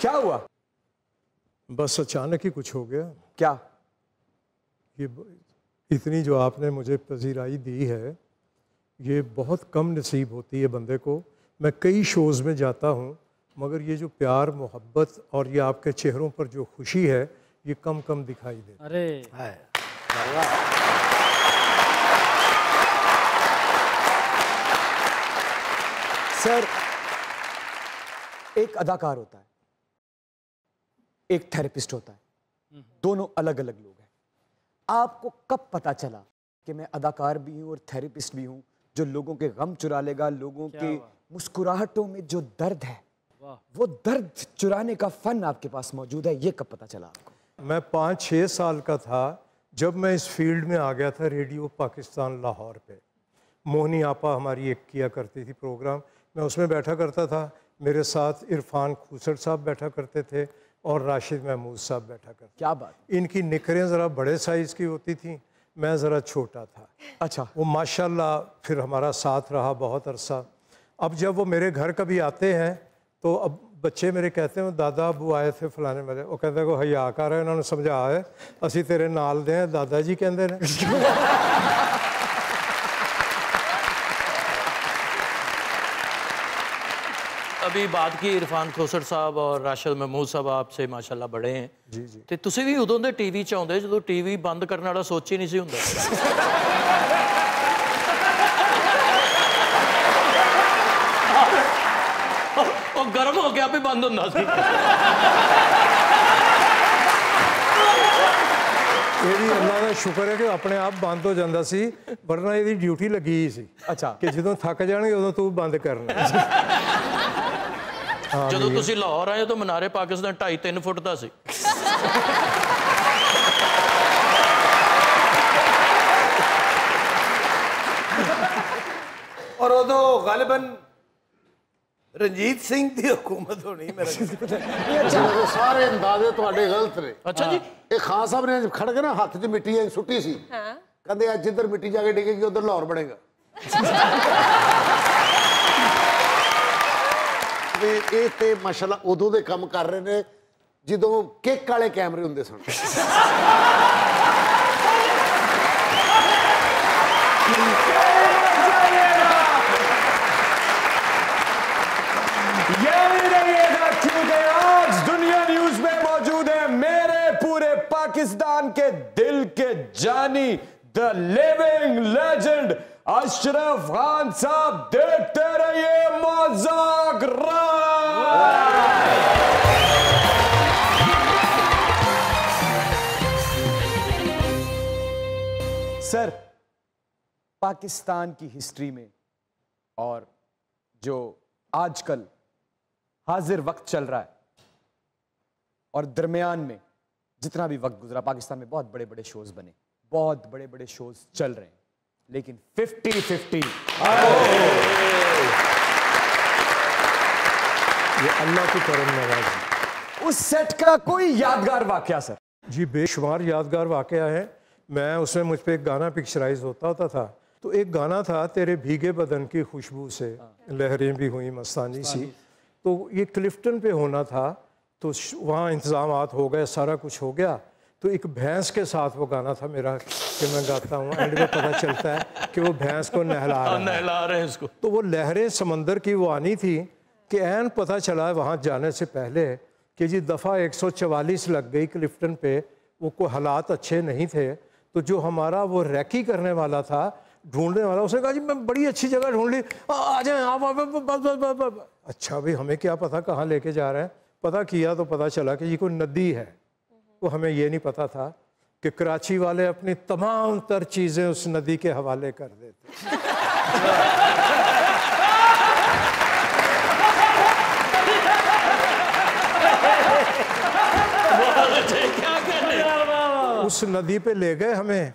क्या हुआ? बस अचानक ही कुछ हो गया। क्या? ये ब- इतनी जो आपने मुझे पजीराई दी है ये बहुत कम नसीब होती है बंदे को। मैं कई शोज़ में जाता हूँ मगर ये जो प्यार मोहब्बत और ये आपके चेहरों पर जो खुशी है ये कम कम दिखाई दे अरे। सर एक अदाकार होता है। एक थेरेपिस्ट होता है। दोनों अलग अलग लोग हैं। आपको कब पता चला कि मैं अदाकार भी हूँ और थेरेपिस्ट भी हूँ जो लोगों के गम चुरा लेगा लोगों के मुस्कुराहटों में जो दर्द है वो दर्द चुराने का फन आपके पास मौजूद है ये कब पता चला आपको? मैं पाँच छः साल का था जब मैं इस फ़ील्ड में आ गया था रेडियो पाकिस्तान लाहौर पे। मोहनी आपा हमारी एक किया करती थी प्रोग्राम। मैं उसमें बैठा करता था मेरे साथ इरफान खूसर साहब बैठा करते थे और राशिद महमूद साहब बैठा कर क्या बात इनकी निकरें ज़रा बड़े साइज़ की होती थी मैं ज़रा छोटा था। अच्छा। वो माशाल्लाह फिर हमारा साथ रहा बहुत अरसा। अब जब वो मेरे घर कभी आते हैं तो अब बच्चे मेरे कहते हैं दादा अबू आए थे फलाने मेरे। वो कहते हैं हया कर समझा है असि तेरे नाल दें दादा जी कहते हैं ਅਭੀ ਬਾਤ ਕੀ ਇਰਫਾਨ ਖੋਸਰ ਸਾਹਿਬ ਔਰ ਰਾਸ਼ਦ ਮਹਿਮੂਦ ਸਾਹਿਬ ਆਪਸੇ ਮਾਸ਼ਾਅੱਲਾ ਬੜੇ ਹੈ ਜੀ ਜੀ ਤੇ ਤੁਸੀਂ ਵੀ ਉਦੋਂ ਦੇ ਟੀਵੀ ਚ ਆਉਂਦੇ ਜਦੋਂ ਟੀਵੀ ਬੰਦ ਕਰਨ ਵਾਲਾ ਸੋਚ ਹੀ ਨਹੀਂ ਸੀ ਹੁੰਦਾ ਉਹ ਗਰਮ ਹੋ ਗਿਆ ਵੀ ਬੰਦ ਹੁੰਦਾ ਸੀ ਇਹਦੀ ਅੱਲਾ ਦਾ ਸ਼ੁਕਰ ਹੈ ਕਿ ਆਪਣੇ ਆਪ ਬੰਦ ਹੋ ਜਾਂਦਾ ਸੀ ਵਰਨਾ ਇਹਦੀ ਡਿਊਟੀ ਲੱਗੀ ਸੀ ਅੱਛਾ। ਕਿ ਜਦੋਂ ਥੱਕ ਜਾਣਗੇ ਉਦੋਂ ਤੂੰ ਬੰਦ ਕਰਨਾ। ਜਦੋਂ ਤੁਸੀਂ ਲਾਹੌਰ ਆਏ ਤਾਂ ਮਨਾਰੇ ਪਾਕਿਸਤਾਨ 2.5 3 ਫੁੱਟ ਦਾ ਸੀ। ਔਰ ਉਦੋਂ ਗਾਲਿਬਨ ਰਣਜੀਤ ਸਿੰਘ ਦੀ ਹਕੂਮਤ ਹੋਣੀ ਮੇਰੇ। ਜਿਹੜੇ ਸਾਰੇ ਅੰਦਾਜ਼ੇ ਤੁਹਾਡੇ ਗਲਤ ਨੇ। ਅੱਛਾ ਜੀ। ਇਹ ਖਾਨ ਸਾਹਿਬ ਨੇ ਖੜ ਕੇ ਨਾ ਹੱਥ 'ਚ ਮਿੱਟੀ ਐ ਸੁੱਟੀ ਸੀ। ਹਾਂ। ਕਹਿੰਦੇ ਅੱਜ ਜਿੱਧਰ ਮਿੱਟੀ ਜਾ ਕੇ ਡਿੱਗੇਗੀ ਉਧਰ ਲਾਹੌਰ ਬਣੇਗਾ। ਤੇ ਇਹ ਤੇ ਮਾਸ਼ਾਅੱਲਾ ਉਦੋਂ ਦੇ ਕੰਮ ਕਰ ਰਹੇ ਨੇ ਜਦੋਂ ਕਿੱਕ ਵਾਲੇ ਕੈਮਰੇ ਹੁੰਦੇ ਸਨ यही रहिएगा क्योंकि आज दुनिया न्यूज में मौजूद है मेरे पूरे पाकिस्तान के दिल के जानी the living legend Ashraf Khan साहब देखते रहिए मज़ाक सर पाकिस्तान की हिस्ट्री में और जो आजकल हाजिर वक्त चल रहा है और दरमियान में जितना भी वक्त गुजरा, पाकिस्तान में बहुत बड़े बड़े शोज़ बने, बहुत बड़े बड़े शोज़ चल रहे हैं। लेकिन 50 50 ये अल्लाह की करम नवाजी। उस सेट का कोई यादगार वाकया सर? जी बेशुमार यादगार वाकया है। मैं उसमें मुझ पर एक गाना पिक्चराइज होता होता था। तो एक गाना था तेरे भीगे बदन की खुशबू से लहरें भी हुई मस्तानी सी। तो ये क्लिफ्टन पे होना था। तो वहाँ इंतज़ाम हो गए सारा कुछ हो गया। तो एक भैंस के साथ वो गाना था मेरा कि मैं गाता हूँ एंड में पता चलता है कि वो भैंस को नहला रहा नहला रहे हैं इसको तो वो लहरें समंदर की वो आनी थी कि एन पता चला वहाँ जाने से पहले कि जी दफ़ा 144 लग गई क्लिफ्टन पे वो कोई हालात अच्छे नहीं थे। तो जो हमारा वो रैकी करने वाला था ढूँढने वाला उसने कहा जी मैं बड़ी अच्छी जगह ढूंढ ली। आ, जाए आप आप- अच्छा भाई हमें क्या पता कहाँ लेके जा रहे हैं? पता किया तो पता चला कि ये कोई नदी है। वो हमें ये नहीं पता था कि कराची वाले अपनी तमाम तर चीज़ें उस नदी के हवाले कर देते उस नदी पे ले गए हमें।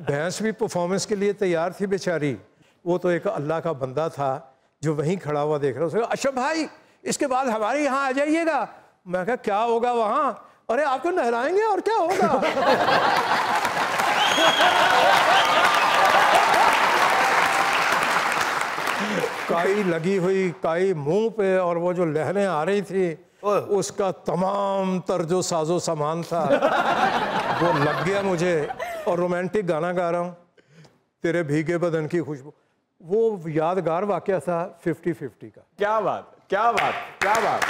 भैंस भी परफॉर्मेंस के लिए तैयार थी बेचारी। वो तो एक अल्लाह का बंदा था जो वहीं खड़ा हुआ देख रहा उसने अशरफ भाई, इसके बाद हमारे यहाँ आ जाइएगा। मैं कहा, क्या होगा वहाँ? अरे आपको नहलाएँगे और क्या होगा? काई लगी हुई काई मुँह पे और वो जो लहरें आ रही थी उसका तमाम तर जो साजो सामान था। वो लग गया मुझे और रोमांटिक गाना गा रहा हूँ। तेरे भीगे बदन की खुशबू। वो यादगार वाक्य था फिफ्टी फिफ्टी का क्या बात क्या बात क्या बात।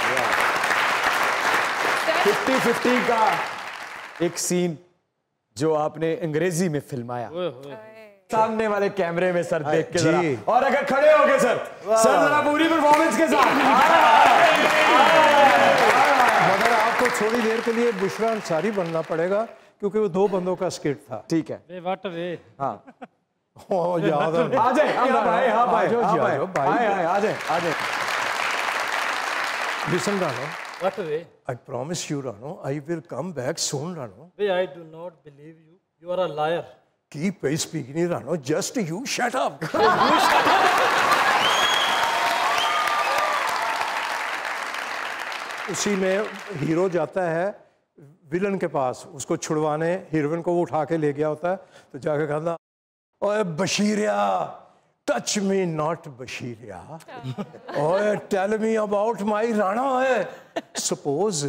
फिफ्टी फिफ्टी का एक सीन जो आपने अंग्रेज़ी में फिल्माया। सामने वाले कैमरे में सर देख के जरा। जी। और अगर खड़े हो गए सर सर जरा पूरी परफॉर्मेंस के साथ। मगर आपको थोड़ी देर के लिए बुशरा अंसारी बनना पड़ेगा क्योंकि वो दो बंदों का स्किट था। ठीक है। वे वट वे हाँ। ओ, याद है। आ जाए हाँ भाई हाँ। भाई। आ हाँ जाए आ जाए। What wait I promise you, Rano, I will come back soon, Rano. Wait I do not believe you you are a liar Keep speaking, Rano. Just you shut up. उसी में हीरो जाता है विलन के पास उसको छुड़वाने heroine को वो उठा के ले गया होता है तो जाके कहता ओए बशीरिया टच मी नॉट बशीरिया ओए tell me about my Rana है suppose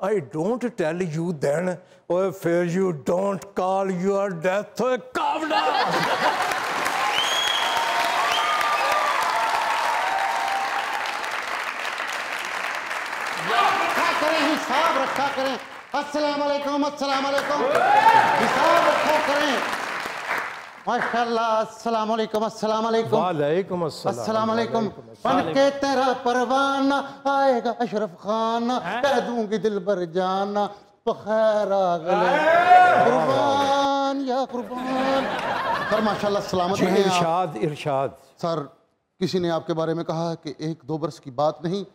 I don't tell you then ओए फिर you don't call your death Kawda रखा करें हिसाब रखा करें अस्सलाम वालेकुम अस्सलाम वालेकुम हिसाब रखा करें वालेकुम बन के तेरा परवाना आएगा अशरफ खान कह दूँगी दिल भर जाना। बखैर कुर्बान या कुर्बान। सर माशाल्लाह सलामत इरशाद इरशाद। सर किसी ने आपके बारे में कहा है कि एक दो वर्ष की बात नहीं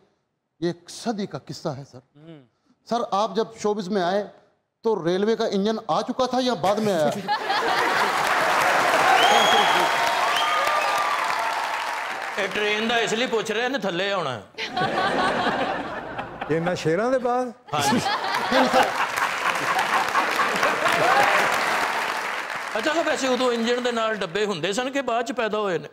ये एक सदी का किस्सा है सर। सर आप जब शोबिस में आए तो रेलवे का इंजन आ चुका था या बाद में आया? ਇਹ ਟ੍ਰੇਨ ਦਾ ਇਸ ਲਈ ਪੁੱਛ ਰਿਹਾ ਨੇ ਥੱਲੇ ਆਉਣਾ ਇਹਨਾਂ ਸ਼ੇਰਾਂ ਦੇ ਬਾਅਦ ਅੱਛਾ ਤਾਂ ਵੈਸੇ ਉਦੋਂ ਇੰਜਣ ਦੇ ਨਾਲ ਡੱਬੇ ਹੁੰਦੇ ਸਨ ਕਿ ਬਾਅਦ ਚ ਪੈਦਾ ਹੋਏ ਨੇ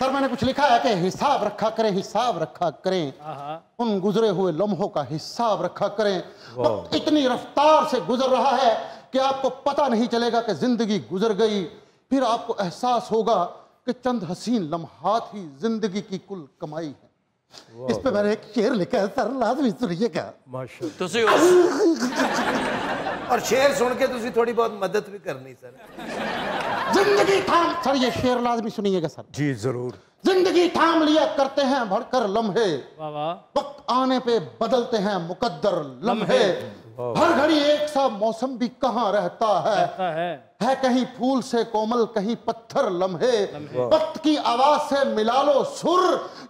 सर मैंने कुछ लिखा है कि हिसाब रखा करें हिसाब रखा करें उन गुजरे हुए लम्हों का हिसाब रखा करें वक्त इतनी रफ्तार से गुजर रहा है कि आपको पता नहीं चलेगा कि ज़िंदगी गुजर गई फिर आपको एहसास होगा कि चंद हसीन लम्हात ही ज़िंदगी की कुल कमाई है। इस पे मैंने एक शेर लिखा है सर लाजमी सुनिएगा। और शेर सुन के तुसी थोड़ी बहुत मदद भी करनी सर। ज़िंदगी थाम सर ये शेर लाजमी सुनिएगा सर। जी ज़रूर। ज़िंदगी थाम लिया करते हैं भड़कर लम्हे। वक्त आने पे बदलते हैं मुकद्दर लम्हे। हर घड़ी एक सा मौसम भी कहाँ रहता है? है। है कहीं फूल से कोमल कहीं पत्थर लम्हे। वक्त की आवाज़ से मिला लो सुर।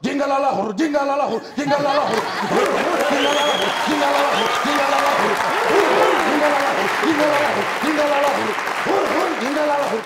जिंगलाला हुर जिंगलाला हुर जिंगलाला हुर जिंगलाला हुर जिंगलाला हुर जिंगलाला हुर जिंगलाला हुर जिंगलाला हुर जिंगलाला हुर हुर, हुर, जिंगलाला हुर।